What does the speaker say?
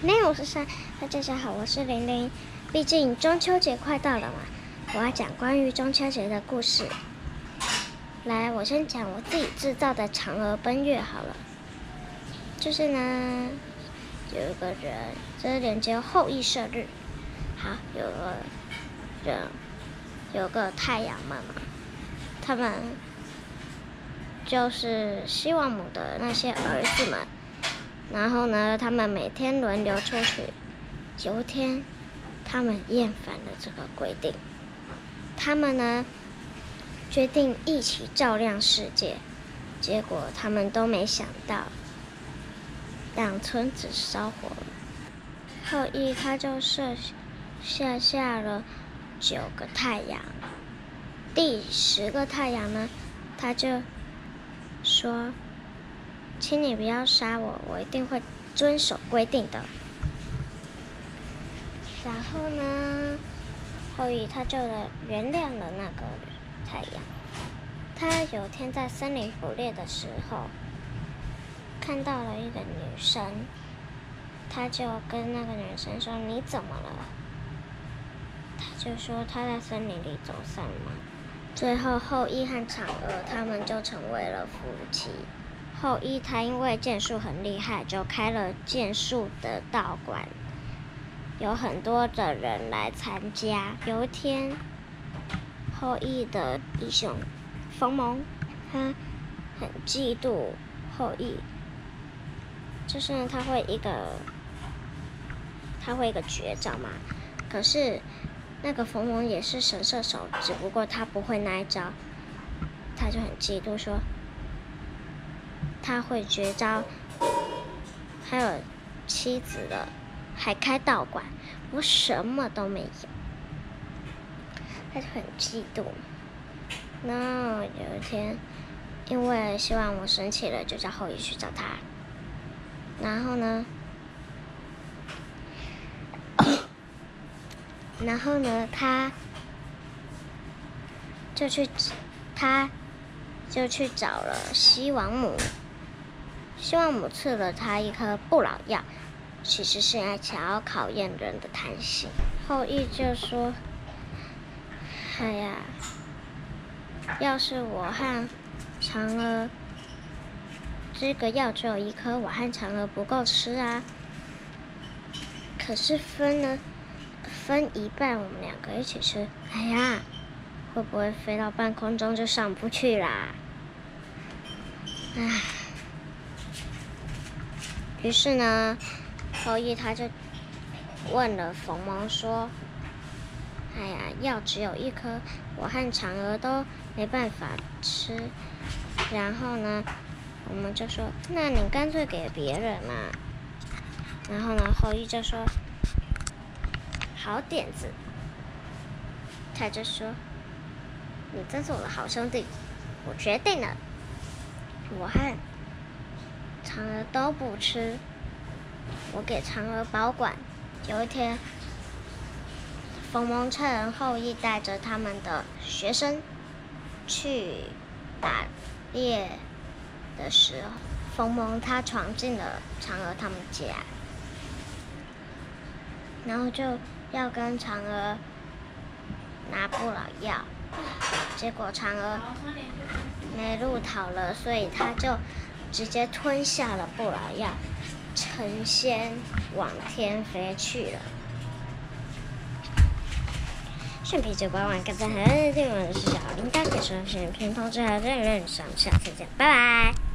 没有，我是三。大家好，我是玲玲。毕竟中秋节快到了嘛，我要讲关于中秋节的故事。来，我先讲我自己制造的嫦娥奔月好了。就是呢，有一个人，这是连接后羿射日。好，有个人，有个太阳们嘛，他们就是西王母的那些儿子们。然后呢，他们每天轮流出去。有一天，他们厌烦了这个规定，他们呢决定一起照亮世界。结果他们都没想到，让村子烧火了。后羿他就射下下了九个太阳，第十个太阳呢，他就说。请你不要杀我，我一定会遵守规定的。然后呢，后羿他就原谅了那个太阳。他有天在森林捕猎的时候，看到了一个女生，他就跟那个女生说：“你怎么了？”他就说他在森林里走散了。最后，后羿和嫦娥他们就成为了夫妻。后羿他因为剑术很厉害，就开了剑术的道馆，有很多的人来参加。有一天，后羿的弟兄冯蒙，他很嫉妒后羿，就是他会一个，他会一个绝招嘛。可是那个冯蒙也是神射手，只不过他不会那一招，他就很嫉妒说。他会绝招，还有妻子的，还开道馆，我什么都没有，他就很嫉妒。那有一天，因为希望我生气了，就叫后羿去找他。然后呢，然后呢，他就去，他就去找了西王母。西王母赐了他一颗不老药，其实是想要考验人的弹性。后羿就说：“哎呀，要是我和嫦娥这个药只有一颗，我和嫦娥不够吃啊。可是分呢，分一半，我们两个一起吃，哎呀，会不会飞到半空中就上不去啦？唉。”于是呢，后羿他就问了冯蒙说：“哎呀，药只有一颗，我和嫦娥都没办法吃。然后呢，我们就说，那你干脆给别人嘛。然后呢，后羿就说：好点子。他就说：你真是我的好兄弟，我决定了，我和。”嫦娥都不吃，我给嫦娥保管。有一天，冯蒙趁后羿带着他们的学生去打猎的时候，冯蒙他闯进了嫦娥他们家，然后就要跟嫦娥拿不老药，结果嫦娥没路逃了，所以他就。直接吞下了不老药，成仙往天飞去了。顺皮就乖完，刚才还在听我的是小铃铛，给收视频通知还在认上，下次见，拜拜。